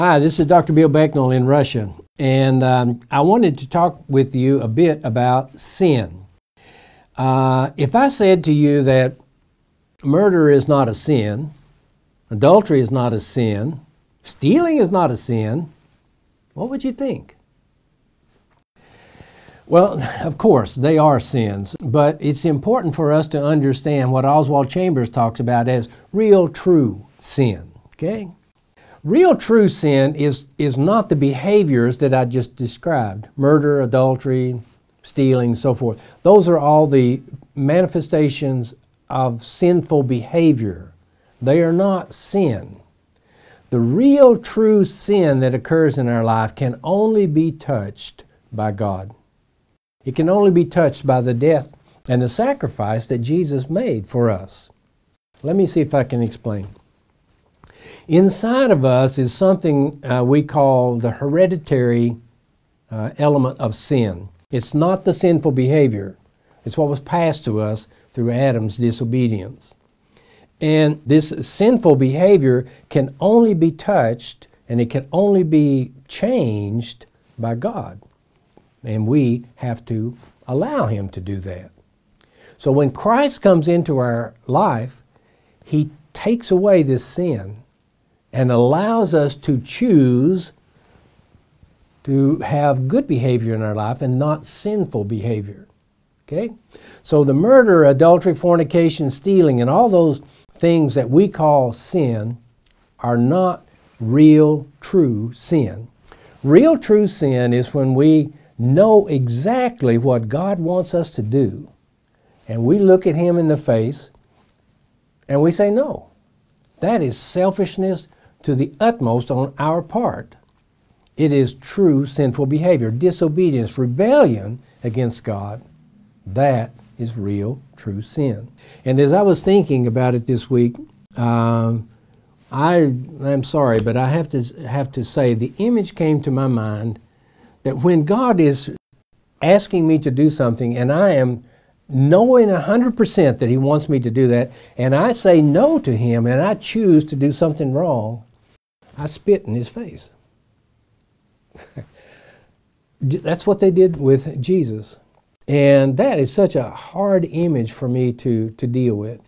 Hi, this is Dr. Bill Becknell in Russia, and um, I wanted to talk with you a bit about sin. Uh, if I said to you that murder is not a sin, adultery is not a sin, stealing is not a sin, what would you think? Well, of course, they are sins, but it's important for us to understand what Oswald Chambers talks about as real true sin. Okay? Real true sin is, is not the behaviors that I just described murder, adultery, stealing, so forth. Those are all the manifestations of sinful behavior. They are not sin. The real true sin that occurs in our life can only be touched by God. It can only be touched by the death and the sacrifice that Jesus made for us. Let me see if I can explain. Inside of us is something uh, we call the hereditary uh, element of sin. It's not the sinful behavior, it's what was passed to us through Adam's disobedience. And this sinful behavior can only be touched and it can only be changed by God. And we have to allow Him to do that. So when Christ comes into our life, He takes away this sin and allows us to choose to have good behavior in our life and not sinful behavior. Okay? So the murder, adultery, fornication, stealing, and all those things that we call sin are not real, true sin. Real, true sin is when we know exactly what God wants us to do, and we look at Him in the face and we say no. That is selfishness to the utmost on our part. It is true sinful behavior, disobedience, rebellion against God. That is real, true sin. And as I was thinking about it this week, um, I am sorry, but I have to have to say the image came to my mind that when God is asking me to do something and I am knowing 100% that He wants me to do that, and I say no to Him and I choose to do something wrong, I spit in His face. That's what they did with Jesus. And that is such a hard image for me to, to deal with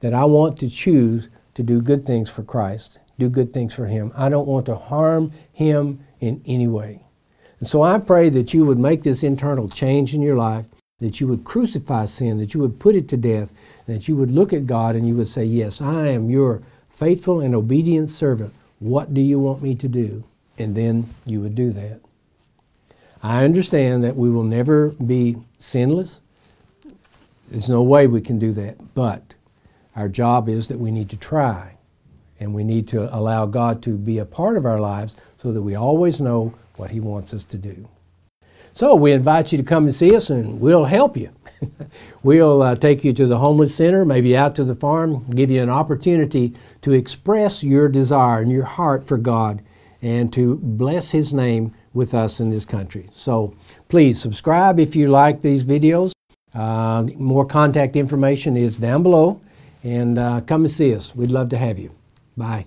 that I want to choose to do good things for Christ, do good things for Him. I don't want to harm Him in any way. And so I pray that you would make this internal change in your life, that you would crucify sin, that you would put it to death, that you would look at God and you would say, Yes, I am your faithful and obedient servant. What do you want me to do? And then you would do that. I understand that we will never be sinless. There's no way we can do that. But our job is that we need to try. And we need to allow God to be a part of our lives so that we always know what He wants us to do. So we invite you to come and see us, and we'll help you. we'll uh, take you to the homeless center, maybe out to the farm, give you an opportunity to express your desire and your heart for God and to bless His name with us in this country. So please subscribe if you like these videos. Uh, more contact information is down below, and uh, come and see us. We'd love to have you. Bye.